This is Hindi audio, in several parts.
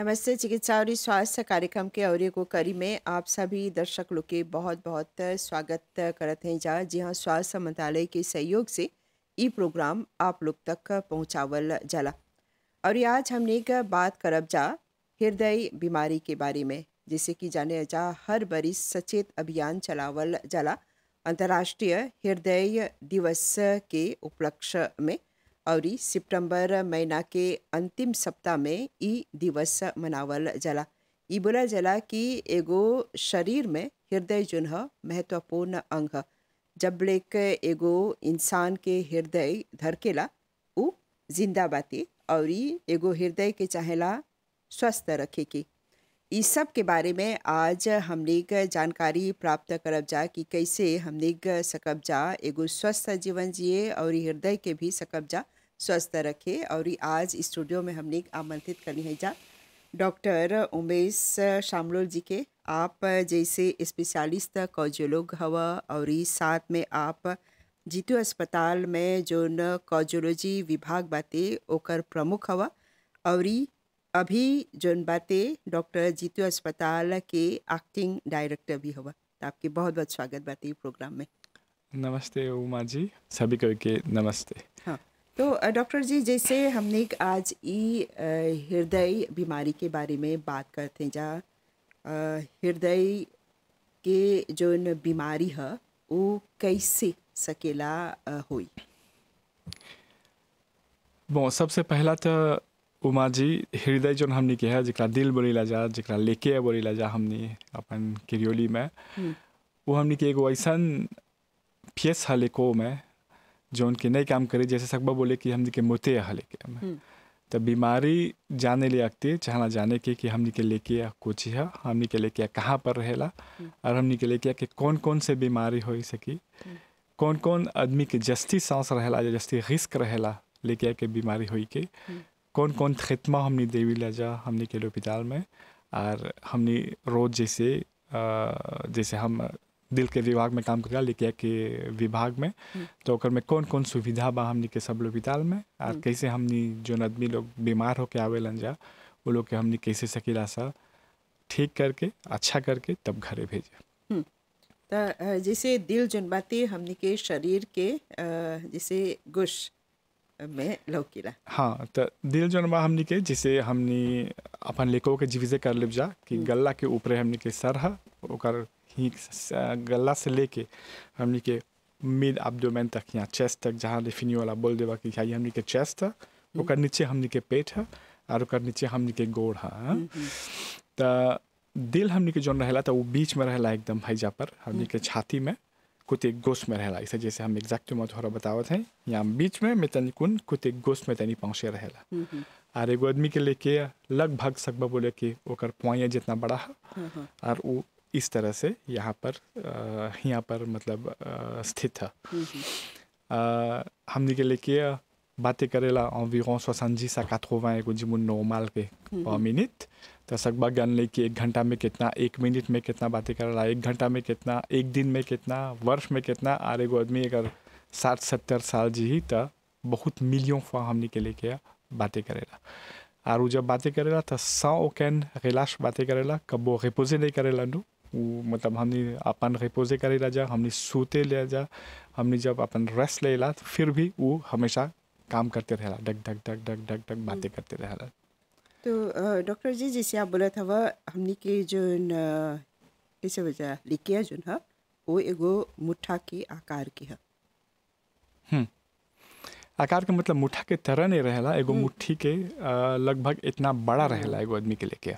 नमस्ते, चिकित्सा और स्वास्थ्य कार्यक्रम के और एगो करी में आप सभी दर्शक लोग के बहुत बहुत स्वागत करते हैं जा जी हाँ स्वास्थ्य मंत्रालय के सहयोग से ई प्रोग्राम आप लोग तक पहुँचावल जाला। और ये आज हमने एक बात करब जा हृदय बीमारी के बारे में, जैसे कि जाने जा हर बरिस सचेत अभियान चलावल जाला। अंतर्राष्ट्रीय हृदय दिवस के उपलक्ष्य में और सितंबर महीना के अंतिम सप्ताह में ई दिवस मनावल जाला। ई बोला जाला कि एगो शरीर में हृदय जोन ह महत्वपूर्ण अंग जब लेक एगो इंसान के हृदय धड़केला, उ ज़िंदा बाती और एगो हृदय के चाहेला स्वस्थ रखे के। इस सब के बारे में आज हमने जानकारी प्राप्त करब जा कि कैसे हमने सकब जा, एगो स्वस्थ जीवन जिए और हृदय के भी सकब जा। स्वस्थ रखे और आज स्टूडियो में हमने आमंत्रित करनी है। जा डॉक्टर उमेश शामलोल जी के आप जैसे स्पेशलिस्ट कॉजियोलॉग हवा और साथ में आप जीतू अस्पताल में जोन कॉजियोलॉजी विभाग बाते ओकर प्रमुख हवा और अभी जोन बाते डॉक्टर जीतू अस्पताल के एक्टिंग डायरेक्टर भी हवा। तो आपके बहुत बहुत स्वागत बाते प्रोग्राम में। नमस्ते उमा जी सभी को के नमस्ते। हाँ। तो डॉक्टर जी जैसे हमने आज ई हृदय बीमारी के बारे में बात करते हैं जा हृदय के जो बीमारी है वो कैसे सकेला होई बो सबसे पहला तो उमा जी हृदय जो हमनी के है जरा दिल बोलीला जा जरा लेके बोलीला जा हमनी अपन किरियोली में हम्म। वो हमनी के एगो ऐसन पियस है लेको में जोन के नहीं काम करे जैसे सकबा बोले कि हमनी के मोते है लेके में हम्म। तो बीमारी जाने ले आते चाहना जाने के कि हमनी के लेके कुछ है हमनी के लेके कहाँ पर रहेला और हमनी के लेके कि कौन कौन से बीमारी हो सकी। कौन कौन आदमी के जस्ती सांस रहेला या जस्ती रिस्क रहेला लेके आ के बीमारी होई के कौन कौन खिदमा हमनी देवी ला जा हमनी के अस्पताल में और हमनी रोज जैसे जैसे हम दिल के विभाग में काम करेला लेके आ के विभाग में। तो ओकर में कौन कौन सुविधा बा हमनी के सब अस्पताल में और कैसे हमनी जोन आदमी लोग बीमार होके आवेलन जा वो लोग के हमनी कैसे सकीला सा ठीक करके अच्छा करके तब घरे भेजे। तो जैसे दिल जोन बाते हमने के शरीर के जैसे गुश में लौकीला। हाँ तो दिल जौन बा हमनी के जिसे हमनी अपन लेको के जीविजे कर लेब जा कि गला के ऊपर हमनी के सर है ओकर ही गला से लेके हमनी के मिड एब्डोमेन तक यहाँ चेस्ट तक जहाँ डिफिनी वाला बोल देबा कि यहाँ हमनी के चेस्ट है ओकर नीचे हमनी के पेट है और ओकर नीचे हमनी के गोड़ है हाँ? त दिल हमनी के जौन रहेला तो वो बीच में रहेला एकदम हैजा पर हमनी के छाती में कुछ एक गोश में रहेला। ऐसे जैसे हम एग्जैक्ट में थोड़ा बतावत हैं यहाँ बीच में में तनी कुन कुछ एक गोश में तनी पहुँचे रहेला। और एगो आदमी के लेके लगभग सकबा बोले कि ओकर पुआइया जितना बड़ा है और वो इस तरह से यहाँ पर यहाँ पर मतलब स्थित है हमनी के लेके बातें करेला environ 70 à 80 एगो जिमुन नॉर्मल के पर मिनट। तो सकबा गन लेके एक घंटा में कितना एक मिनट में कितना बातें करेला एक घंटा में कितना एक दिन में कितना वर्ष में कितना आर एगो आदमी अगर साठ सत्तर साल जी ही तो बहुत मिलियन फा हमनी के लेके बातें करेला। और जब बातें करेला तो सौ ओकेन रिलाश बातें करेला कबो रिपोजे नहीं करेला नु। मतलब हमनी अपन रिपोजे करेला जा हमनी सूते ले जा हमने जब अपन रेस्ट लेला तो फिर भी वो हमेशा काम करते रहेला डग डग डग डग डग डग बातें करते रहेला। तो डॉक्टर जी जैसे आप बोला था वह हमने के जो न, कैसे वजह लिखिया जो है वो एगो मुट्ठा के आकार की है। आकार के मतलब मुट्ठा के तरह नहीं रहेला एगो मुट्ठी के लगभग इतना बड़ा रहेला एगो आदमी के लेके।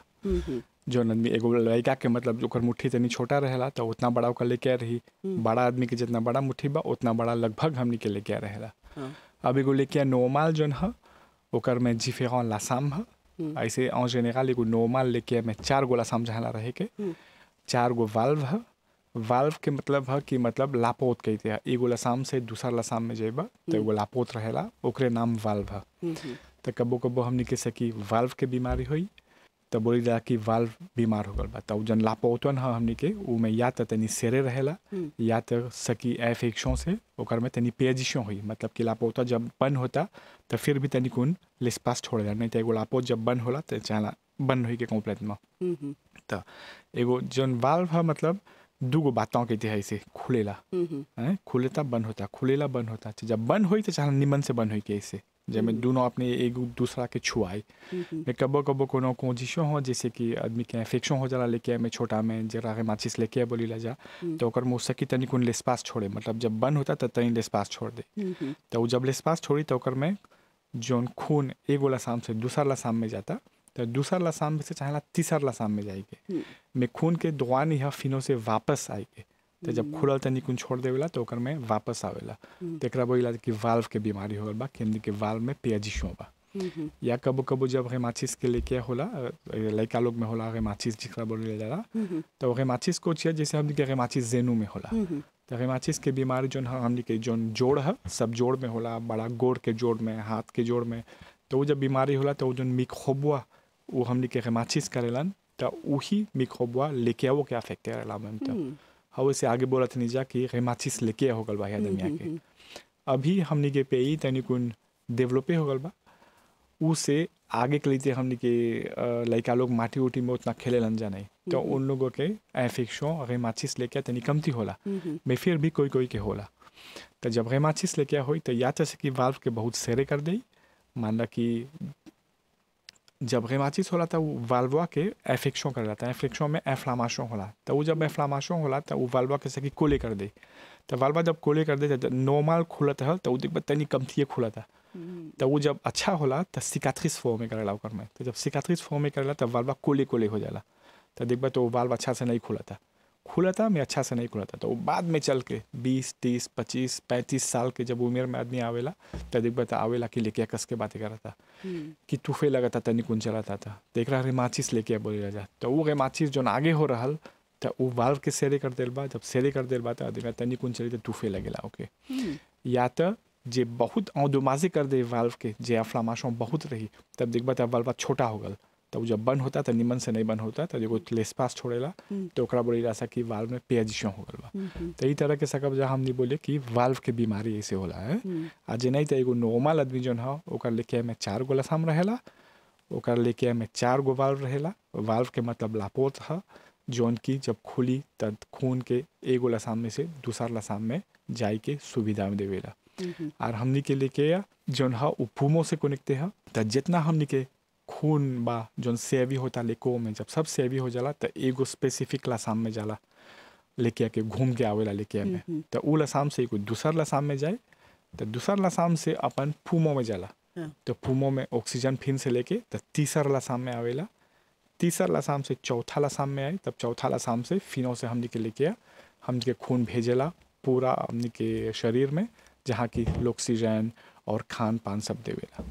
जो आदमी एगो लड़का के मतलब ओकर मुट्ठी तनी छोटा रहेला तो उतना बड़ा ओकर लेके आ रही। बड़ा आदमी के जितना बड़ा मुट्ठी बा उतना बड़ा लगभग हमनी के लेके आ रहेला। हाँ। अब एगो लेके आ नॉर्मल जोन है ओकर में जिफेरन लासाम है। ऐसे en general एगो नॉर्मल लेके में चार गो लासाम जहाँ रहे के चार गो वाल्व है। वाल्व के मतलब है कि मतलब लापोत कहते हैं। एगो लसाम से दूसरा लसाम में जेबा तो एगो लापोत रहेला ओकरे नाम वाल्व है। तो कबो कबो हमनी के सकी वाल्व के बीमारी हुई तो बोली जा कि वाल्व बीमार हो गल बा। तो जन लापोतन है हमनी के उ में या तो तनी सेरे रहेला या तो सकी एफेक्शन से ओकर में तनी पेजिशन हुई। मतलब कि लापोता जब बंद होता तो फिर भी तनी कुन लिस्पास छोड़ जा नहीं तो एगो लापोत जब बंद होला तो चाहे बंद हुई के कॉम्प्लेट में। हम्म, एगो जौन वाल्व है मतलब दूगो बातों के इतिहास से खुलेला। हम्म, खुलेता बंद होता। खुलेला बंद होता। तो जब बंद हुई तो चाहे निमन से बंद हुई के ऐसे। जैमें दोनों अपने एक दूसरा के हम्म, में कबो कबो कोनो कोजिशन हो जैसे कि आदमी के इन्फेक्शन हो जाला लेके में छोटा में जरा के माचिस लेके बोली ला जा तो ओकर मुँह सकी तनी कुन लेस्पास छोड़े मतलब जब बंद होता तो तनी लेस्पास छोड़ दे तो जब लेस्पास छोड़ी तो ओकर में जौन खून एगो लसाम से दूसरा लसाम में जाता तो दूसरा लसाम में से चाहेला तीसरा लसाम में जाएगी में खून के दुआनी है फिनो से वापस आएगे तो जब खुलल तनी कुन छोड़ देवेला तो ओकर में वापस आवेला। तो एकरा बोला कि वाल्व के बीमारी हो बा कि के वाल्व में पेजिशो बा। हम्म, हम्म, या कबो कबो जब हेमाचिस के लेके होला लड़का लोग में होला हेमाचिस जिकरा बोल जाला हम्म, तो हेमाचिस को चाहिए जैसे हमनी के हेमाचिस जेनू में होला। हम्म, तो हेमाचिस के बीमारी जो है हमनी के जोन जोड़ है सब जोड़ में होला बड़ा गोड़ के जोड़ में हाथ के जोड़ में तो वो जब बीमारी होला तो वो जोन मिक्रोबुआ वो हमनी के हेमाचिस करेलन तो वही मिक्रोबुआ लेके आवो के अफेक्ट करेला मैम तो हम्म, से आगे बोलत नहीं जा कि हेमाचिस लेके हो गल बा या दुनिया के। अभी हमनी के पे ही तनी कुन डेवलपे हो गल बा। उ से आगे के लिए हमनी के लड़का लोग माटी उटी में उतना खेले लन जा नहीं तो उन लोगों के इन्फेक्शन हेमाचिस लेके तनी कमती होला। हम्म, में फिर भी कोई कोई के होला। तो जब हेमाचिस लेके हो तो या तो से कि वाल्व के बहुत सेरे कर दई। मान ला कि जब रेमाचिस होला तो वो वाल्वा के एफेक्शन कर जाता है एफेक्शन में एफ्लामाशन होला। तो वो जब एफ्लामाशन होला तो वो वाल्वा के सकी कोले कर दे। तो वाल्वा जब कोले कर दे तो नॉर्मल खुलत है तो वो देख तनी कमती खुलता था तो वो जब अच्छा होला तो सिकाथ्रिस फॉर्म में करेला ओकर में तो जब सिकाथ्रिस फॉर्म में करेला तो वाल्वा कोले कोले हो जाला तो देखबा तो वो वाल्व अच्छा से नहीं खुलता खुलता मैं अच्छा से नहीं खुला था। तो बाद में चल के बीस तीस पच्चीस पैंतीस साल के जब उम्र में आदमी आवेला तो देखबा तो आवेला कि लेके कस के बातें करता हम्म, कि तूफे लगता तनी कुन चलाता था तो एक रेमाचिस लेके बोले जा तो वो गए माचिस जो आगे हो रहा तो वो वाल्व के सेरे कर देल बा। जब सेरे कर देल बा तो आदमी तनी कुन चली तो तूफे लगेला ओके। हम्म, या तो जे बहुत औदोमाजी कर दे वाल्व के जे अफ्लामाशों बहुत रही तब देखबा तब वाल्व छोटा हो गल। तब जब बंद होता तो निमन से नहीं बंद होता तो एगो लेसपास छोड़ेला हम्म, तो ओकरा बोली जा कि वाल्व में पेजिशों हो गल बा तो ई तरह के सकब जा हमनी बोले कि वाल्व के बीमारी ऐसे होला है। हम्म, आ जे नहीं तो एगो नॉर्मल आदमी जौन ह ओकर लेके में चार गो लसाम रहेला ओकर लेके में चार गो वाल्व रहेला। वाल्व के मतलब लापोत ह जौन की जब खुली तब खून के एगो लसाम में से दूसरा लसाम में जाई के सुविधा में देवेला। और हमनी के लेके जौन ह उ पुमो से कनेक्टे ह त जितना हमनी के खून बा जौन सेवी होता लेको में जब सब सेवी हो जाला त एगो स्पेसिफिक लसाम में जाला लेके आके घूम के आवेला लेके में हम्म, तो उ लसाम से एगो दूसर लसाम में जाए तो दूसर लसाम से अपन फूमो में जाला। तो फूमो में ऑक्सीजन फिन से लेके तो तीसर लसाम में आवेला। तीसर लसाम से चौथा लसाम में आई तब चौथा लसाम से फिनो से हमनी के लेके आ हमनी के खून भेजेला पूरा हमनी के शरीर में जहाँ की ऑक्सीजन और खान पान सब देवेला।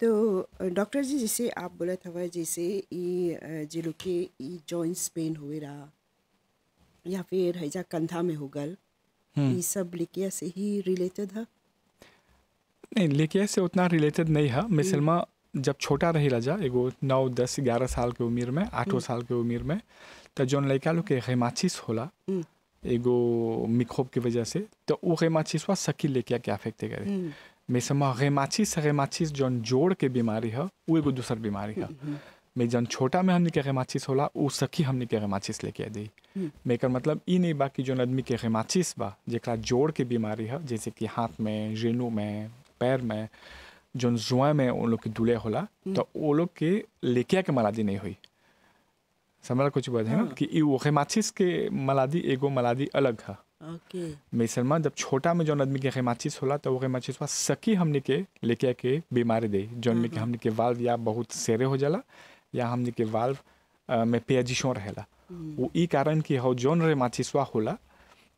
तो डॉक्टर जी जैसे आप बोलत हवा जैसे अ, जे लोग के ई जॉइंट्स पेन हुए रहा या फिर हैजा कंधा में हो गल हम्म। ई सब लिकिया से ही रिलेटेड है नहीं लेके से उतना रिलेटेड नहीं है मिसलमा जब छोटा रही राजा एगो नौ दस ग्यारह साल के उम्र में आठों साल के उम्र में तो जौन लड़का लोग के हेमाचिस होला हम्म। एगो मिक्रोब की वजह से तो वो हेमाचिस वा सकी लेके क्या अफेक्ट करे। हम्म, मिसलमा हेमाचिस हेमाचिस जौन जोड़ के बीमारी है वो एगो दूसर बीमारी है। हम्म, में जौन छोटा में हमने के हेमाचिस होला वो सखी हमने के हेमाचिस लेके आ दी हम्म। मेकर मतलब ई नहीं बा कि जौन आदमी के हेमाचिस बा जेकरा जोड़ के बीमारी है जैसे कि हाथ में रेणु में पैर में जौन जुआ में उन लोग के दुले होला तो वो लोग के लेकिया के मलादी नहीं हुई। समझ कुछ बात है ना? हाँ। कि वो हेमाचिस के मलादी एगो मलादी अलग है। ओके। मिसलमा जब छोटा में जौन आदमी के हेमाचिस होला तो वो हेमाचिस वा सकी हमने के लेके के बीमारी दे जौन में के हमने के वाल्व या बहुत सेरे हो जाला या हमने के वाल्व में पेजिशों रहेला वो ई कारण कि हो जौन रेमाचिसवा होला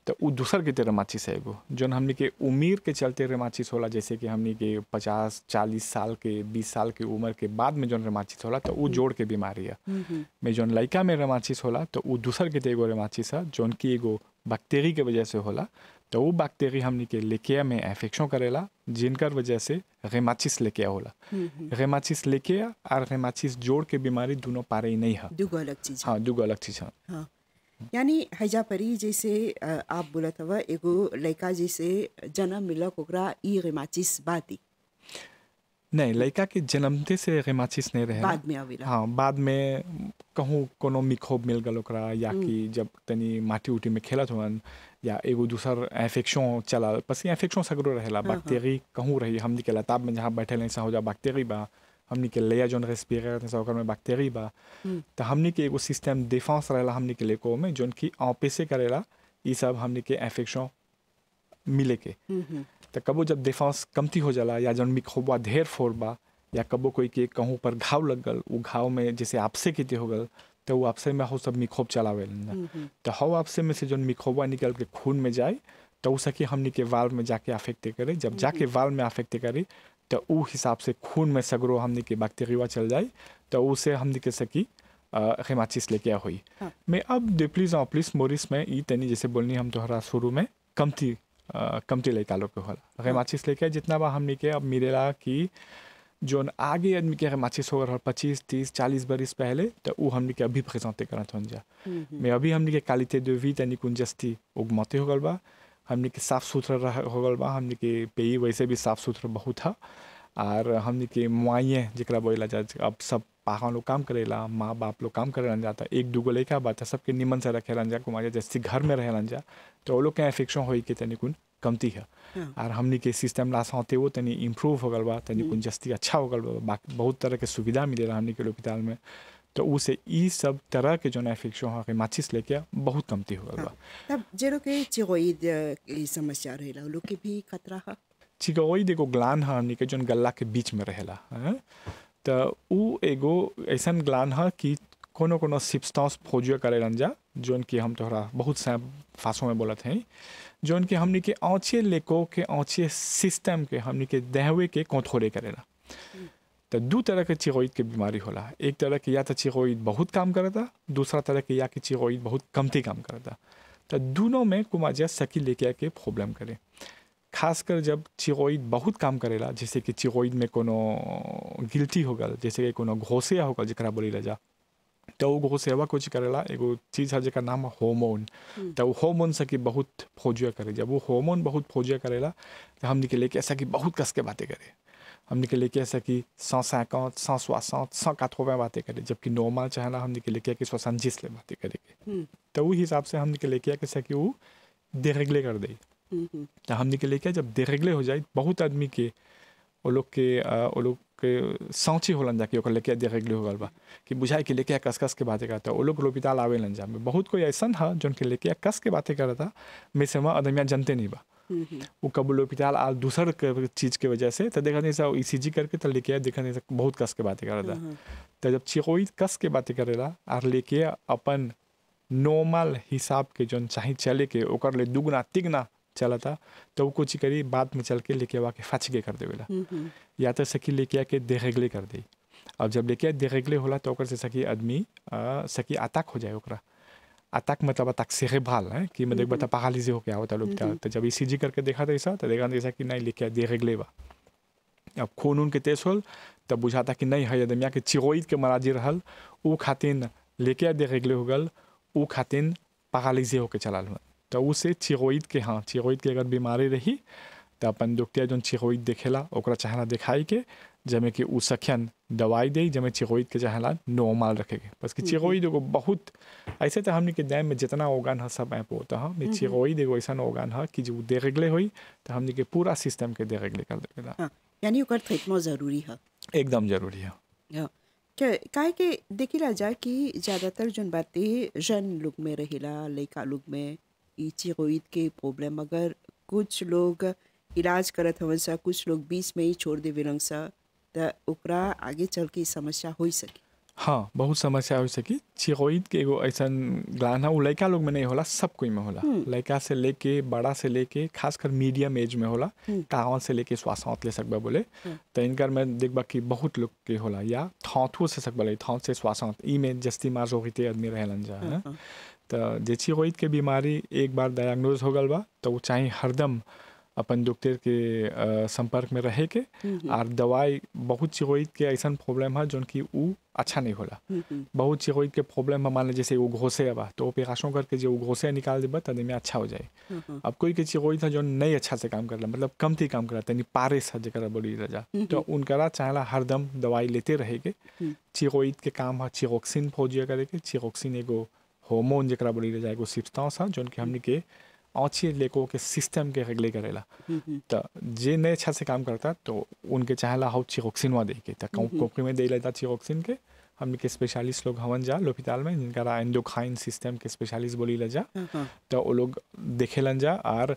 तो उ दूसर के तरह माचिस है एगो जौन हमने के उम्र के चलते रेमाचिस होला जैसे कि हमने के पचास चालीस साल के बीस साल के उम्र के बाद में जौन रेमाचिस होला तो उ जोड़ के बीमारी है। हम्म, हम्म, जौन लड़का में रेमाचिस होला तो उ दूसर के एगो रेमाचिस है जौन की एगो बैक्टीरिया के वजह से होला तो वो बैक्टीरिया हमनी के लेके में इन्फेक्शन करेला जिनकर वजह से रेमाचिस लेके होला। रेमाचिस लेके और रेमाचिस जोड़ के बीमारी दोनों पारे ही नहीं है। दुगो अलग चीज़ हाँ। दूगो अलग चीज़ है। हाँ। यानी हैजा परी जैसे आप बोलत हवा एगो लड़का जैसे जन्म मिलक ओकरा ई रेमाचिस बाती। नहीं लड़का के जन्मते से रेमाचिस नहीं रहे। बाद में आवेला हाँ बाद में कहूँ कोनो मिखोब मिल गल ओकरा या कि जब तनी माटी उटी में खेलत हुअन या एगो दूसर इन्फेक्शन चला बस इन्फेक्शन सगरो रहेला बैक्टीरी कहूँ रही हमनी के लताब में जहाँ बैठे नहीं हो जा बैक्टीरी बा। हमनी के लेया जोन रेस्पिरेट है ओकर में बैक्टीरी बा। तो हमनी के एगो सिस्टम डिफेंस रहेला हमनी के लेको में जोन की ऑपे से करेला ई सब हमनी के इन्फेक्शन मिले के तो कबो जब डिफेंस कमती हो जाला या जौन मिखोबा ढेर फोड़ बा या कबो कोई के कहूँ पर घाव लग गल वो घाव में जैसे आपसे के हो गल तो वो आपसे में हो सब मिखोब चलावे तो हो आपसे में से जौन मिखोबा निकल के खून में जाए तो उ सके हमनी के वाल में जाके अफेक्ट करे। जब जाके वाल में अफेक्ट करे तो उ हिसाब से खून में सगरो हमनी के बैक्टीरिया चल जाए तो उसे हमनी के सकी हेमाचिस लेके हुई। हाँ। मैं अब डिप्लीज ऑप्लिस मोरिस में ई तनी जैसे बोलनी हम तोहरा शुरू में कमती कमती लड़का लोग के होला। रेमाचिस लेके जितना बा हमनी के अब मिलेला कि जोन आगे आदमी के रेमाचिस हो रहल पच्चीस तीस चालीस बरिस पहले तो उ हमनी के अभी प्रेजेंटे करत हन जा। मैं अभी हमनी के क्वालिटी de vie तनी कुन जस्ती उगमते हो गल बा। हमनी के साफ़ सुथरा रह हो गल बा। हमनी के पेई वैसे भी साफ़ सुथरा बहुत है। और हमनी के मुआये जरा बोला जा अब सब पाहा लोग काम करेला माँ बाप लोग काम करे जाता एक दूगो लड़का बा सबके निमन से रखे जा कुमार जैसे घर में रहे जा तो वो लोग के इन्फेक्शन होई के तनी कुन कमती है। हाँ। और हमनी के सिस्टम ला होते वो तनी इम्प्रूव हो गल बा तनी कुन जस्ती अच्छा हो गल बा। बहुत तरह के सुविधा मिलेला हमनी के अस्पताल में। तो उसे ई सब तरह के जो इन्फेक्शन है माचिस लेके बहुत कमती हो गल बा। तब जे लोग के चिगोइद की समस्या रहेला लोग के भी खतरा है? चिकोइड एगो ग्लान है हमनी के जोन गल्ला के बीच में रहेला हैं? त उ एगो ऐसन ग्लान है कि कोनो कोनो सिप्सटॉस फौजियो करेलन जा, जोन कि हम तोहरा बहुत सा फांसों में बोलत हैं। जोन कि हमनी के औचे लेको के औचे सिस्टम के हमनी के दहवे के कंट्रोले करेला तो दू तरह के चिरोइड के बीमारी होला। एक तरह के या तो चिरोइड बहुत काम करता, दूसरा तरह के या कि चिरोइड बहुत कमती काम करता। तो दोनों में कुमाजिया सकी लेके आके प्रॉब्लम करे। खासकर जब चिरोइड बहुत काम करेला जैसे कि चिरोइड में कोनो गिल्टी हो गल जैसे कि कोनो घोसिया हो गल जरा बोली जा तो वो घोसेवा कुछ करेला एगो चीज़ है जेकर नाम है हार्मोन तो वो हार्मोन से कि बहुत फौजिया करे जब वो हार्मोन बहुत फौजिया करेला तो हमने के लेके ऐसा कि बहुत कस के बातें करे। हमने के लेके ऐसा कि सौ सैकौत सौ सोसठ सौ काठोवे बातें करे जबकि नॉर्मल चाहना हमने के लेके कि सोसंजिस ले बातें करे। तो वो हिसाब से हमने के लेके कैसा कि वो डेरेगले कर दे। हमने के लेके जब डेरेगले हो जाए बहुत आदमी के वो लोग के वो लोग के सौची होलन जाके ओकर लेके डेरेगले हो गल बा कि बुझाए कि लेके कस कस के बातें करता वो लोग लोपिताल आवेलन जा में बहुत कोई ऐसा है जोन के लेके कस के बातें करता में से वहाँ आदमिया जनते नहीं बा। वो कब लोपिताल आ दूसर चीज़ के वजह से तो देखा नहीं सा ई सी जी करके तो लेके आया, देखा नहीं सा बहुत कस के बातें करता। तो जब चिरोइड कस के बातें करेला और लेके अपन नॉर्मल हिसाब के जोन चाहे चले के ओकर ले दुगना तिगना चलता तो वो कुछ करी बाद में चल के लेके फच के कर देवेला या तो सखी लेके आके देरेगले कर दे। अब जब लेके देरेगले होला तो से सकी आदमी सखी अटैक हो जाए ओकरा। अटैक मतलब अटैक सेरेब्रल है कि मैं देख बता पैरालिजे हो गया होता लोग तो। जब ईसीजी करके देखा था ऐसा तो देखा ऐसा कि नहीं लेके देरेगले बा। अब खून उन के तेज होल तब बुझाता कि नहीं है आदमिया के चिरोइड के मराजी रहल। उ खातिन लेके देरेगले हो गल उ खातिन पैरालिजे होके चला हुआ तो उसे चिरोइड के हाँ चिरोइड के अगर बीमारी रही तो अपन डॉक्टर जो चिरोइड देखेला ओकरा चाहला दिखाई के जमे कि उ सखियन दवाई दे जमे चिरोइड के चाहला नॉर्मल रखेगे बस कि चिरोइड एगो बहुत ऐसे तो हमने के दैम में जितना ऑर्गन है सब ऐप होता है में चिरोइड एगो ऐसा ऑर्गन है कि जो देरेगले हुई तो हमने के पूरा सिस्टम के देरेगले कर देगा हाँ यानी ओकर ट्रीटमेंट ज़रूरी है। एकदम ज़रूरी है। हाँ काहे के देखिला जाए कि ज़्यादातर जोन बातें जन लोग में रहेला लड़का लोग में ई चिरोइड के प्रॉब्लम अगर कुछ लोग इलाज करत हवन सा कुछ लोग बीच में ही छोड़ देवेलन सा त ओकरा आगे चल के समस्या हो सके। हाँ बहुत समस्या हो सकी। चिरोइड के एगो ऐसा ग्लान है वो लड़का लोग में नहीं होला सब कोई में होला। लड़का से लेके बड़ा से लेके खासकर मीडियम एज में होला कावन से लेके श्वासांत ले सकबा बोले। तो इनकर में देखबा कि बहुत लोग के होला या थौथू से सकबा ले थौथ से श्वासांत ई में जस्ती माजोगिते आदमी रहेलन जा हैं। तो जे के बीमारी एक बार डायग्नोज हो गल बा तो वो चाहे हरदम अपन डॉक्टर के संपर्क में रहे के और दवाई बहुत चिरोइद के ऐसा प्रॉब्लम है जोन कि ऊ अच्छा नहीं होला। बहुत चिरोइद के प्रॉब्लम है मान ली जैसे वो घोसे अब तो ऑपरेशन करके जो वो घोसे निकाल देबा तब में अच्छा हो जाए। अब कोई के चिरोइद है जो नहीं अच्छा से काम कर करला मतलब कम थी काम करता नहीं पारिस है जरा बोली रजा। तो उनकरा चाहला हरदम दवाई लेते रहेगे चिरोइद के काम है चिरोक्सिन फौजिया करे के चिरोक्सिन एगो हार्मोन जरा बोली रजा एगो सब्सटेंस है कि के हमनी के औची लेको के सिस्टम के रेगले करेला। तो जे नहीं अच्छा से काम करता तो उनके चाहला हाउ चिरोक्सिन दे के तो कंपनी में दे लेता चिरोक्सिन के हमने के स्पेशलिस्ट लोग हवन जा लोपिताल में जिनका एंडोखाइन सिस्टम के स्पेशलिस्ट बोली ला जा। तो वो लोग देखेलन जा और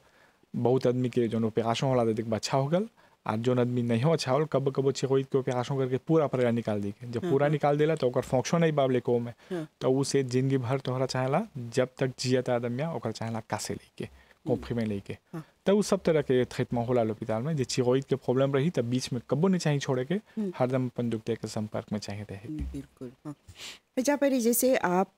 बहुत आदमी के जो ऑपरेशन होला देख अच्छा हो गल। और जो आदमी नहीं हो अच्छा कब कब चिरोइद के ऑपरेशन करके पूरा परेला निकाल दी के जब पूरा निकाल देला तो ओकर फ़ंक्शन नहीं बाब लेको में। तो उसे ज़िंदगी भर तोहरा चाहेला जब तक जियता आदमिया ओकर चाहेला कासे लेके कॉम्प्री में लेके। तो वो सब तरह के ट्रीटमेंट होला लोपिताल में जे चिरोइद के प्रॉब्लम रही तब बीच में कबो नहीं चाहिए छोड़े के हरदम अपन डॉक्टर के संपर्क में चाहिए रहे। के बिल्कुल हाँ। अच्छा परी जैसे आप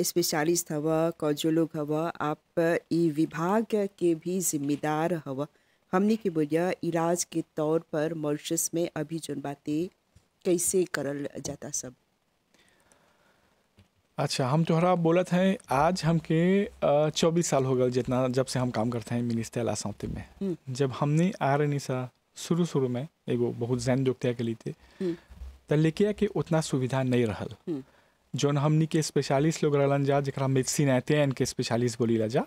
स्पेशलिस्ट हवा कौजोलोग हवा आप ई विभाग के भी जिम्मेदार हवा हमने की बोलिया इलाज के तौर पर मॉरिशस में अभी जोन बातें कैसे करल जाता सब। अच्छा हम तोहरा बोलत हैं आज हमके चौबीस साल हो गए जितना जब से हम काम करते हैं मिनिस्टर असौते में। जब हमने आ रही सा शुरू शुरू में एगो बहुत जैन डॉक्टर के लिए थे तो लेके के उतना सुविधा नहीं रहल। जोन हमनी के स्पेशलिस्ट लोग रहलन जा जरा मेडिसिन आते हैं इनके स्पेशलिस्ट बोली ला जा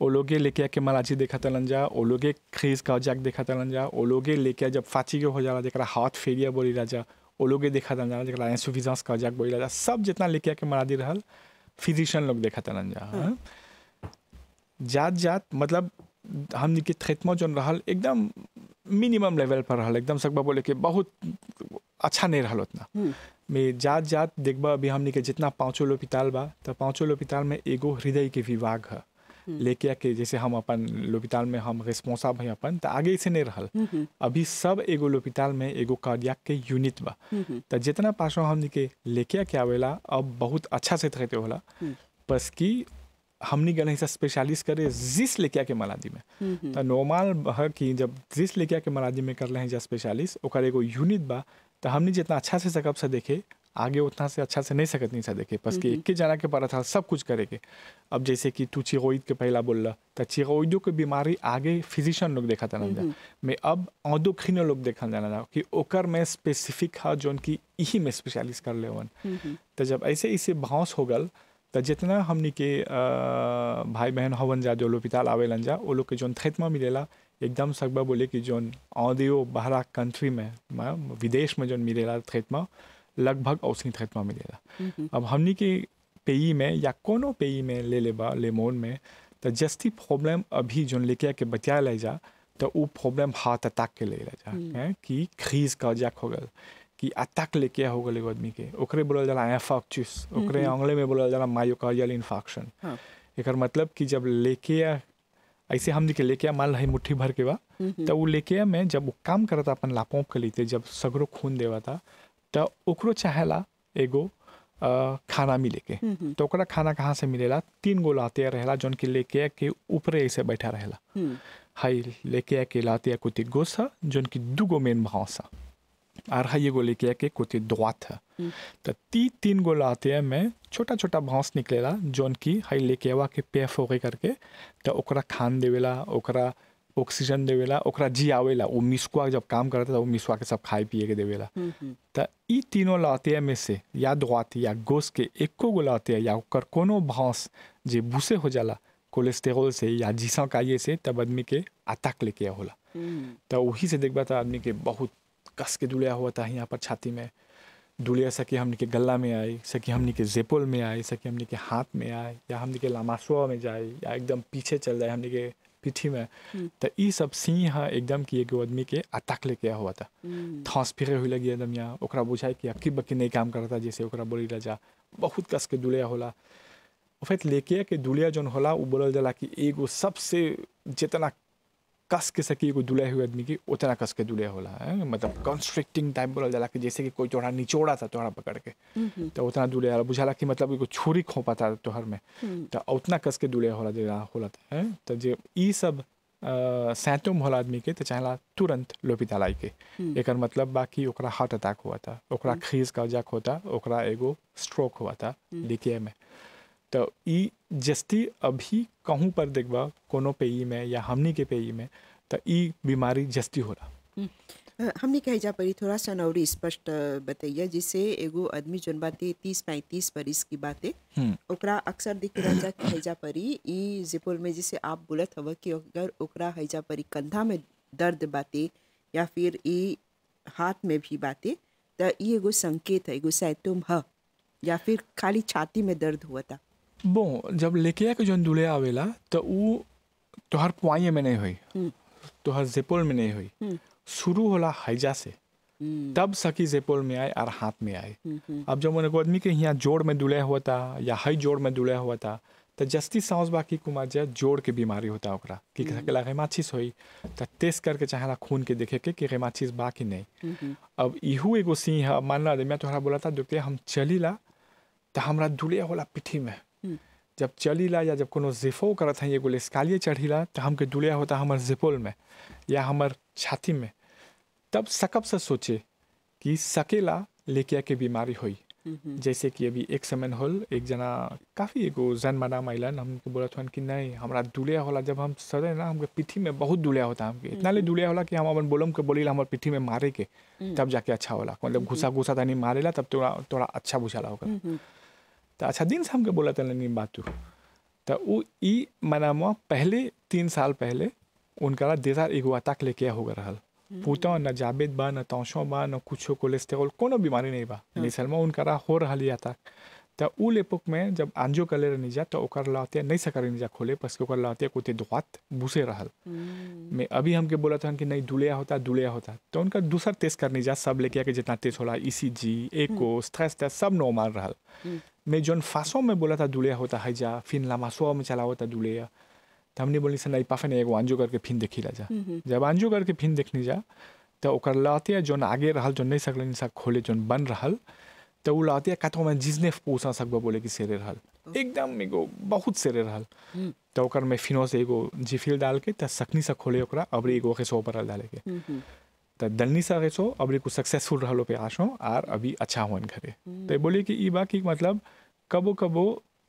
ओ लोगे लेके आके मलाजी देखा तलन जा ओ लोगे खीज का जाक देखा तलन जा ओ लोगे लेके जब फाची के हो जाला जरा हाथ फेरिया बोली जा ओ लोगे देखा तलन जा जरा इंसुफिजेंस का जाक बोली जा सब जितना लेके आके मरादी रहल फिजिशियन लोग देखा तलन जा हाँ? जात जात मतलब हमनी के ट्रीटमेंट जोन रहल एकदम मिनिमम लेवल पर रहल एकदम सकबा बोले कि बहुत अच्छा नहीं रहल उतना में जात जात देखबा अभी हमनी के जितना पाँचों लोपिताल बा तो पाँचों लोपिताल में एगो हृदय के विभाग है। लेके आके जैसे हम अपन लोपिताल में हम रिस्पॉन्साब हैं अपन तो आगे से नहीं रहल। अभी सब एगो लोपिताल में एगो कार्डियक के यूनिट बा। तो जितना पासों हमनी के लेके आके आवेला अब बहुत अच्छा से रहते होला। बस की हमनी गए ऐसा स्पेशलिस्ट करे जिस लेके आके मलादी में। तो नॉर्मल है कि जब जिस लेके आके मलादी में कर रहे हैं स्पेशलिस्ट ओकर एगो यूनिट बा। तो हमनी जितना अच्छा से सकब से देखे आगे उतना से अच्छा से नहीं सकत नहीं सा देखे। बस कि एक जना के पड़ा था सब कुछ करे के। अब जैसे कि तू चिरोइद के पहला बोल रहा तो चिरोइडो के बीमारी आगे फिजिशियन लोग देखा था जा मैं अब औदोखिनो लोग देखा जाना जा कि ओकर में स्पेसिफिक है जोन की यही में स्पेशलिस्ट कर ले तो जब ऐसे ऐसे भांस हो गल तो जितना हमनी के भाई बहन हवन जा जो लोपिताल आवेलन जा वो लोग के जोन थेतमा मिलेला एकदम सकबा बोले कि जोन औदियो बाहरा कंट्री में विदेश में जोन मिलेला थेतमा लगभग औसनी थेतमा मिलेला अब हमनी के पेई में या कोनो पेई में ले लेबा लेमोन में तो जस्ती प्रॉब्लम अभी जो लेके के बचा ले जा तो वो प्रॉब्लम हार्ट अटैक के ले ले जा है? कि खीज का जाक हो गल कि अटैक लेके हो गल एगो आदमी के। ओकरे बोलल जाला एफॉक्चुस ओकरे अंग्रेज़ी में बोलल जाला मायोकार्डियल इन्फाक्शन एकर मतलब कि जब लेके ऐसे हमनी के लेके मान रही मुट्ठी भर के बा तो वो लेके में जब वो काम करता अपन लापों के लिए जब सगरो खून देवा था तो ओकरो चाहेला एगो आ, खाना मिले के तो ओकरा खाना कहाँ से मिलेला? तीन गो लाते रहेला जौन की लेके के ऊपरे ऐसे बैठा रहेला। हाई लेके के लाते कुछ गोस है जौन की दू गो मेन भांस। है और हाई एगो लेके के कुछ द्वात है तो ती तीन गो लाते में छोटा छोटा भाँस निकलेला जौन की हाई लेके के पे फोके करके तो ओकरा खान देवेला ओकरा ऑक्सीजन देवेला ओकरा जी आवेला वो मिसकुआ जब काम करता था वो मिसकुआ के सब खाए पिए के देवेला। तो ई तीनों लाते में से या दुआती या गोस के एको गो लाते या ओकर कोनो भांस जे भूसे हो जाला कोलेस्टेरोल से या जीसा काये से तब आदमी के अटैक लेके होला। तो वही से देखबा था आदमी के बहुत कस के दुलिया हुआ था यहाँ पर छाती में। दुलिया सके हमने के गला में आई सके हमने के जेपोल में आई सके हमने के हाथ में आए या हमने के लामासुआ में जाए या एकदम पीछे चल जाए हमने के पीठी में तो ये सब सिंह एकदम कि एगो आदमी के अतक लेके हुआ था। थॉस फिरे हुई लगी एकदम यहाँ ओकरा बुझाए कि अक्की बक्की नहीं काम करता जैसे ओकरा बोली जा। बहुत कस के दुलिया होला। फिर लेके के दुलिया जोन होला वो बोलल जाला कि एगो सबसे जितना कस के सकी एगो दुलिया हुए आदमी की उतना कस के दुलिया होला है? मतलब कंस्ट्रिक्टिंग टाइप बोलल जाला कि जैसे कि कोई तोहरा निचोड़ा था तोहरा पकड़ के तो उतना दुलिया होला बुझाला कि मतलब एगो छुरी खोपा था तोहर में तो उतना कस के दुलिया होला जे होला था है? तो जे ई सब सैतुम होला आदमी के तो चाहेला तुरंत लोपितालाई के। एकर मतलब बाकी ओकरा हार्ट अटैक हुआ था ओकरा खीज का जक होता ओकरा एगो स्ट्रोक हुआ था लिखे में। तो ई जस्ती अभी कहूँ पर देखबा कोनो पेई में या हमनी के पेई में तो ई बीमारी जस्ती होला अ, हमने कहे जा परी थोड़ा सा नौरी स्पष्ट बताइए जिससे एगो आदमी जोन बाते तीस पैंतीस बरिस की बातें हम्म, ओकरा अक्सर दिख रहा हैजा परी ई जिपुल में जैसे आप बोलत हव कि अगर ओकरा हैजा परी कंधा में दर्द बाते या फिर ई हाथ में भी बाते तो ई एगो संकेत है एगो सैतुम ह या फिर खाली छाती में दर्द हुआ था बो जब लेके के जौन दूल्हे आवेला तो ऊ तोहर पुआइए में नहीं हुई। हम्म। तोहर जेपोल में नहीं हुई। हम्म। शुरू होला हैजा से। हम्म, तब सकी जेपोल में आए और हाथ में आए। अब जब उनको आदमी के यहाँ जोड़ में दुले हुआ था या हई जोड़ में दुले हुआ था तो जस्ती सांस बाकी कुमार जे जोड़ के बीमारी होता ओकरा कि सकेला हेमाचिस होई। तो टेस्ट करके चाहेला खून के देखे के कि हेमाचिस बा कि नहीं। अब इहू एगो सी है मान ला मैं तोहरा बोला था देखते हम चलीला तो हमरा दुले होला पिठी में। जब चलीला या जब कोनो जिफो करत है एगो लेस्कालिए चढ़ीला तो हमके दुलिया होता हमर जिपोल में या हमर छाती में। तब सकब से सोचे कि सकेला लेके के बीमारी होई। हम्म, जैसे कि अभी एक समय होल एक जना काफ़ी एगो जन मना मैलन हमको बोलत हन कि नहीं हमारा दुलिया होला जब हम सरे ना हमके पिठी में बहुत दुलिया होता हमके। इतना ले दुलिया होला कि हम अपन बोलम के बोलीला हमर पिठी में मारे के तब जाके अच्छा होला। मतलब घुसा घुसा तनी मारेला तब तोरा तोरा अच्छा बुझाला होगा हम्म, तो अच्छा दिन से हमके बोला तन नहीं बात। तो उ ई मनामा पहले तीन साल पहले उनका देसा एगो अटैक लेके हो रहल। पूता न जाबेद बा न तौशो बा न कुछो कोलेस्ट्रॉल कोनो बीमारी नहीं बा। मिसल में उनका हो रहल ये अटैक तो उ लेपुक में जब आंजो कले रहनी जा तो ओकर लाते नहीं सकर जा खोले बस के ओकर लाते कुते दुआत बुसे रहल। हम्म, मैं अभी हमके बोला था कि नहीं दुलिया होता दुलिया होता। तो उनका दूसर टेस्ट करनी जा सब लेके आके जितना टेस्ट होला E C G echo stress test सब नॉर्मल रहल। मैं जोन फासों में बोला था दुलिया होता है जा फिर लामासो में चला होता दुलिया तो हमने बोली से नहीं पाफे नहीं एगो आंजो करके फिर देखी ला जा जब आंजो करके फिर देखनी जा तो ओकर लाते जोन आगे रहल जोन नहीं सकल सा खोले जोन बन रहल। तो उ लाते कतो में जिसने पूछा सकबा बोले कि सेरे रहल। एकदम एगो बहुत सेरे रहल। तो ओकर में फिनो से एगो जिफिल डाल के त सकनी से खोले ओकरा अबरी एगो के सो पर डाले के हम्म, हम्म, त दलनी सा छो सो अबरी कुछ सक्सेसफुल रहलो पे आशो आर अभी अच्छा हुन घरे तो बोले कि ई बा कि मतलब कबो कबो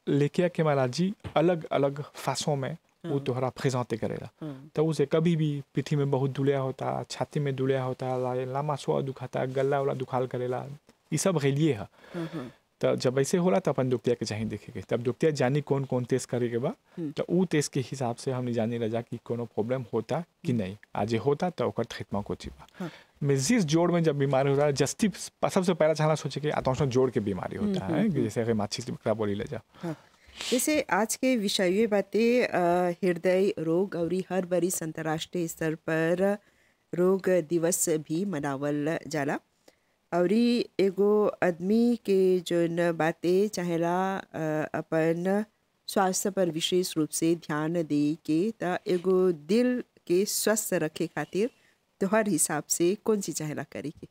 लेके के मालाजी अलग अलग फासों में वो तोहरा प्रेजेंटे करेला तो उसे कभी भी पिठी में बहुत दुलिया होता छाती में दुलिया होता लामा सोआ दुखाता गला वाला दुखाल करेला ये सब रेलिए है। हाँ, हाँ, तो जब ऐसे होला तो अपन दुखतिया के चाहिए देखेगे तब दुखतिया जानी कौन कौन टेस्ट करे के बा तो उ टेस्ट के हिसाब से हमने जानी रजा कि कोनो प्रॉब्लम होता कि नहीं। आज होता तो ओकर ट्रीटमेंट को चिपा हाँ। जिस जोड़ में जब बीमारी होता है जस्ती सबसे पहला चाहना सोचे कि आतों जोड़ के बीमारी होता है जैसे अगर माछी का बोली ले जा हाँ। जैसे आज के विषय बातें हृदय रोग और हर बरिस अंतर्राष्ट्रीय स्तर पर रोग दिवस भी मनावल जाला। और एगो आदमी के जोन बातें चाहेला अपन स्वास्थ्य पर विशेष रूप से ध्यान दे के त एगो दिल के स्वस्थ रखे खातिर तोहर हिसाब से कौन सी चाहेला करे के?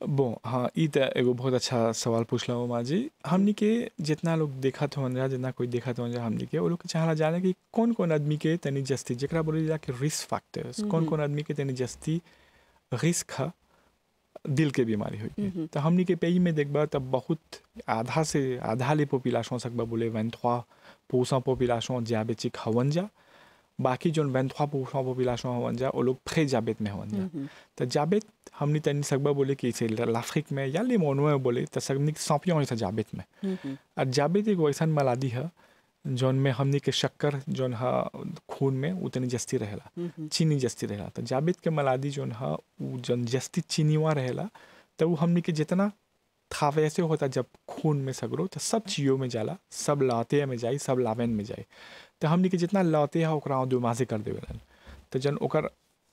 बो हाँ ई त एगो बहुत अच्छा सवाल पूछला हो माँ जी। हमनी के जितना लोग देखा तो जा जितना कोई देखा तो जा हमनी के वो लोग के चाहला जाने कि कौन कौन आदमी के तनी जस्ती जेकरा बोली जा कि रिस्क फैक्टर्स कौन कौन आदमी के तनी जस्ती रिस्क है दिल के बीमारी हुई तो हमनी के पेई में देखबा तब बहुत आधा से आधा ले पॉपुलेशन सकबा बोले वेंथवा पोसा पॉपुलेशन diabétique हवन जा। बाकी जो वेंथवा पोसा पॉपुलेशन हवन जा वो लोग प्रे जाबेत में हवन जा। तो जाबेत हमनी तनी सकबा बोले कि से लाफ्रिक में या लिमोनो में बोले तो सकनी सौंपियों है जाबेत में। और जाबेत एगो ऐसा मलादी है जौन में हमनी के शक्कर जौन है खून में उतनी जस्ती रहेला चीनी जस्ती रहेला। तो जाबेत के मलादी जौन है उ जौन जस्ती चीनीवा रहेला तो वो हमनी के जितना थावे से होता जब खून में सगरो तो सब चीज़ों में जाला सब लाते में जाई सब लावेन में जाई। तो हमनी के जितना लाते है ओकरा कर देवेलन। तो जन ओकर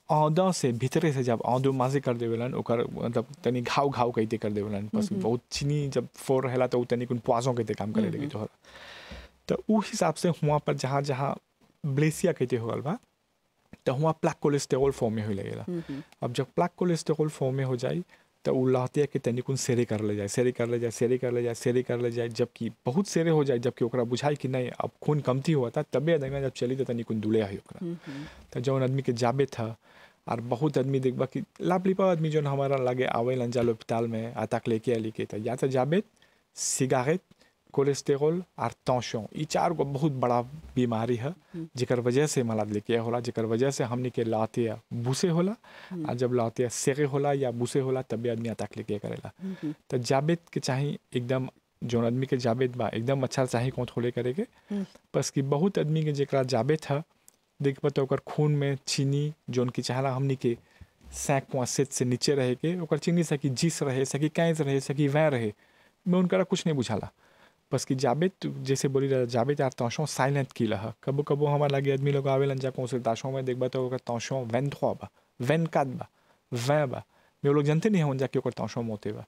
औदा से भीतरे से जब औदो माजे कर देवेलन ओकर मतलब तनी घाव घाव कहते कर देवेलन। बस बहुत चीनी जब फोर रहेला तो उ तनी कुन पुआजों कहते काम करे लगी तोहर तो उ हिसाब से हुआ पर जहाँ जहाँ ब्लेसिया कहते हो बा तो हुआ प्लाक कोलेस्टेरोल फॉर्म में हो लगेला अब जब प्लाक कोलेस्टेरोल फॉर्म में हो जाए तो उ लाते कि तनी कुन सेरे कर ले जाए सेरे कर ले जाए सेरे कर ले जाए सेरे कर ले जाए जबकि बहुत सेरे हो जाए जबकि ओकरा बुझाई कि नहीं अब खून कमती हुआ था तबे अदंगा जब चली तो तनी कुन दुले है ओकरा। तो जौन आदमी के जाबे था और बहुत आदमी देखबा कि लापलीपा आदमी जौन हमारा लगे आवे लंजाल अस्पताल में आतक लेके आली के तो या तो जाबे सिगारेट कोलेस्टेरोल और टेंशन ई चार गो बहुत बड़ा बीमारी है जेकर वजह से मलाद लेके होला जेकर वजह से हमनी के लाते बुसे होला और जब लाते सेके होला या बुसे होला तबे आदमी अटैक लेके करेला। तो जावेद के चाही एकदम जौन आदमी के जावेद बा एकदम अच्छा चाही कंट्रोले करे के बस कि बहुत आदमी के जरा जावेद है देख पता ओकर खून में चीनी जौन की चाहला हमनी के सैक पॉइंट से नीचे रहे के ओकर चीनी सकी जिस रहे सकी कैंस रहे सकी वह रहे में उनका कुछ नहीं बुझाला। बस कि जावेद जैसे बोली रहा जावेद यार तौशों साइलेंट की लहा कबो कबो हमारे लगे आदमी लोग आवेलन जा कंसल्टेशन में देखबा तो ओकर तौशों वैन थ्रो बा वैन काद बा वै बा में लोग जानते नहीं हों जाके ओकर तौशों मोते बा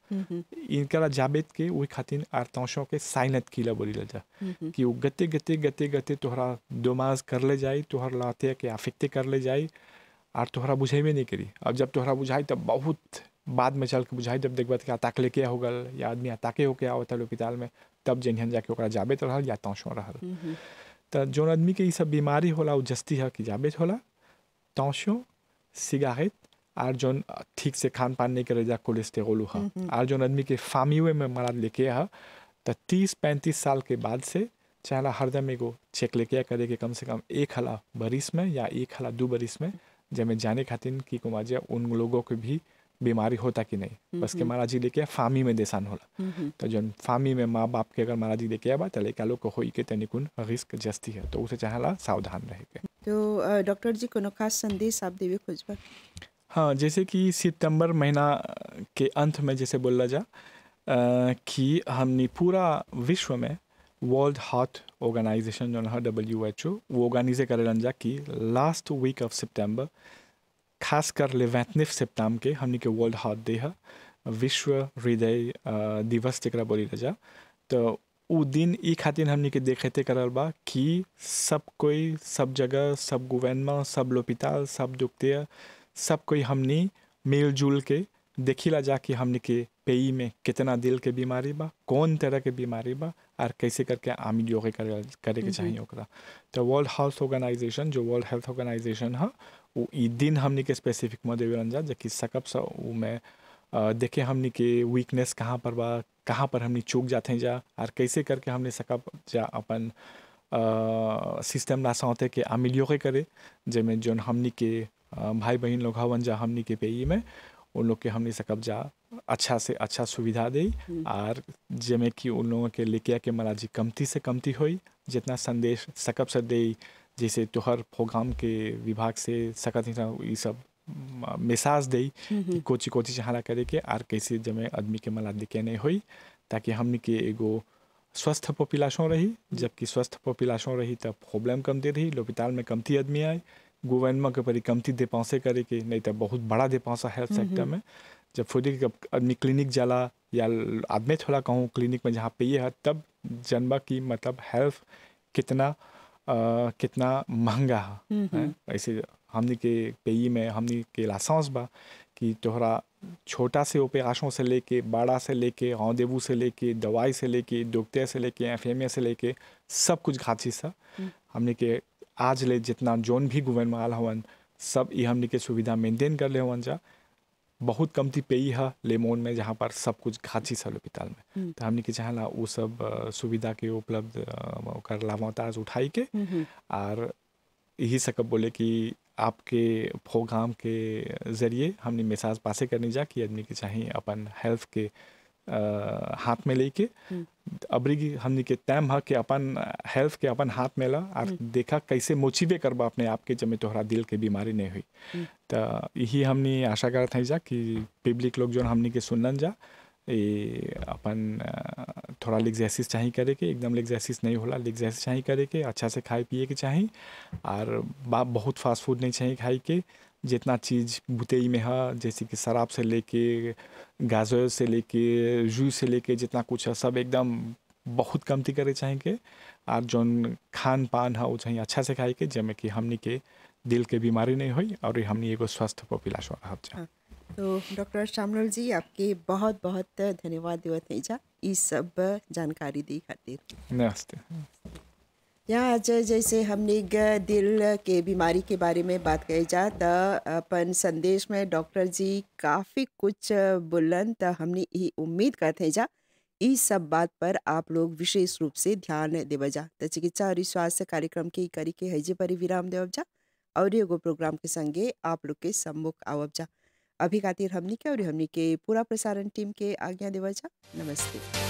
इनका जावेद के वही खातिर आर तौशों के साइलेंट कीला बोली जा कि वो गते गते गते गते तोहरा दोमाज कर ले जाई तोहर लाते के अफेक्टे कर ले जाई तोहरा बुझेबे नहीं करी अब जब तोहरा बुझाई तब बहुत बाद में चल के बुझाई जब देखबा कि अताक लेके हो गल या आदमी अताके होके आवत अस्पताल में तब जनिहन जाके ओकरा जाबेत रहल या तौशों रहल। तो जौन आदमी के ये सब बीमारी होला उ जस्ती है कि जाबेत होला तौशों सिगारेट और जौन ठीक से खान पान नहीं करे जा कोलेस्टेरोल है और जौन आदमी के फामिवे में मराद लेके है तो तीस पैंतीस साल के बाद से चाहला हरदम एगो चेक लेके करे के कम से कम एक हला बरिस में या एक हला दो बरिस में जब जाने खातिर की कुमाजिया उन लोगों के भी बीमारी होता कि नहीं। बस के महाराजी लेके फामी में देसान होला। तो जौन फामी में माँ बाप के अगर महाराजी लेके आबा तो लड़का लोग को होई के तनिकुन रिस्क जस्ती है। तो उसे चाहला सावधान रहे के। तो डॉक्टर जी कोनो खास संदेश आप देवे खोजबा हाँ जैसे कि सितंबर महीना के अंत में जैसे बोला जा कि हमने पूरा विश्व में वर्ल्ड हार्ट ऑर्गेनाइजेशन जो है डब्ल्यू एच ओ वो ऑर्गेनाइजे करे जा कि लास्ट वीक ऑफ़ सितंबर खास कर ले वैतनिफ सितंबर के हमने के वर्ल्ड हार्ट डे है विश्व हृदय दिवस जरा बोली जा। तो उ दिन ई खातिर हमने के देखते करल बा कि सब कोई सब जगह सब गवर्नमेंट सब लोपिताल सब दुखते सब कोई हमनी मिलजुल के देखिला जा कि हमने के पेई में कितना दिल के बीमारी बा कौन तरह के बीमारी बा और कैसे करके आमिल योग करे, के चाहिए ओकरा। तो वर्ल्ड हेल्थ ऑर्गेनाइजेशन जो वर्ल्ड हेल्थ ऑर्गेनाइजेशन है दिन हमने के स्पेसिफिक में देवेलन जा जबकि सकब सा वो में देखे हमने के वीकनेस कहाँ पर बा कहाँ पर हमने चूक जाते हैं जा और कैसे करके हमने सकब जा अपन सिस्टम ना सौते के आमिल योग करे जेमें जोन हमने के भाई बहन लोग हवन जा हमनी के पेई में उन लोग के हमनी सकब जा अच्छा से अच्छा सुविधा दे और जेमे कि उन लोगों के लेके के मराजी कमती से कमती होई जितना संदेश सकब से दे जैसे तोहर प्रोग्राम के विभाग से सकत ये सब मिसाज दे कि कोची कोची चाहला करे के आर कैसे जमे आदमी के मला दिखे नहीं होई ताकि हमनी के एगो स्वस्थ पॉपुलेशन रही। जबकि स्वस्थ पॉपुलेशन रही तब प्रॉब्लम कमती रही। लोपिताल में कमती आदमी आए गवर्नमेंट के परी कमती देपांसे करे के नहीं तो बहुत बड़ा देपांसा हेल्थ सेक्टर में। जब खुद आदमी क्लिनिक जाला या आदमी थोड़ा कहूँ क्लिनिक में जहाँ पे है तब जनबा की मतलब हेल्थ कितना कितना महँगा है ऐसे हमनी के पेई में हमनी के लासांस बा कि तोहरा छोटा से ऑपरेशन से लेके बड़ा से लेके रौदेबू से लेके दवाई से लेके डॉक्टर से लेके एफ़ से लेके सब कुछ घाची सा हमने के आज ले जितना जोन भी गवर्नमेंट माल हवन सब ये हमने के सुविधा मेंटेन कर ले हवन जा। बहुत कमती पेई है लेमोन में जहाँ पर सब कुछ खाची सल अस्पताल में। तो हमने के चाहला वो सब सुविधा के उपलब्ध कर लाभताज उठाई के। और यही सकब बोले कि आपके प्रोग्राम के ज़रिए हमने मैसेज पासे करने जा कि आदमी के चाहिए अपन हेल्थ के हाथ में लेके अबरी हमने के टाइम है कि अपन हेल्थ के अपन हाथ में ला और देखा कैसे मोटिवे करबा अपने आप के जब तोहरा दिल के बीमारी नहीं हुई। तो यही हमने आशा करते हैं जा कि पब्लिक लोग जो हमने के सुनन जा ये अपन थोड़ा लिग्जैसिस चाहिए करे के एकदम लिग्जैसिस नहीं होला लिग्जैसिस चाहिए करे के अच्छा से खाए पिए के चाहिए और बहुत फास्ट फ़ूड नहीं चाहिए खाई के जितना चीज़ बुतेई में है जैसे कि शराब से लेके गाजर से लेके जूस से लेके जितना कुछ है सब एकदम बहुत कमती करे चाहिए और जौन खान पान है वो चाहिए अच्छा से खाए के जमे कि हमनी के दिल के बीमारी नहीं हुई और हमनी एगो स्वस्थ पॉपुलेशन रह तो डॉक्टर श्यामलाल जी आपके बहुत बहुत धन्यवाद देवत है जा ई सब जानकारी दी खातिर। नमस्ते। यहाँ आज जैसे हमने दिल के बीमारी के बारे में बात कही जा, त अपन संदेश में डॉक्टर जी काफ़ी कुछ बोलन त हमने ई उम्मीद करते जा। ई सब बात पर आप लोग विशेष रूप से ध्यान देव जा। त चिकित्सा और स्वास्थ्य कार्यक्रम के करी के हैजे पर विराम देव जा, और एगो प्रोग्राम के संगे आप लोग के सम्मुख आवब जा। अभी खातिर हमनी के और हमनी के पूरा प्रसारण टीम के आज्ञा देव जा। नमस्ते।